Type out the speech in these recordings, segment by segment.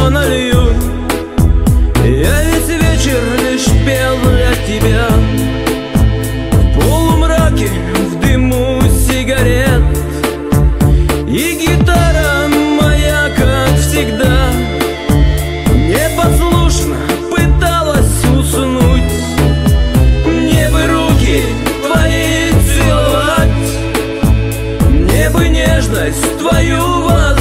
вино налью. Я ведь вечер лишь пел для тебя. В полумраке, в дыму сигарет. И гитара моя, как всегда Непослушно пыталась уснуть. Мне бы руки твои целовать Мне бы нежность твою возвращать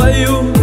ويمنى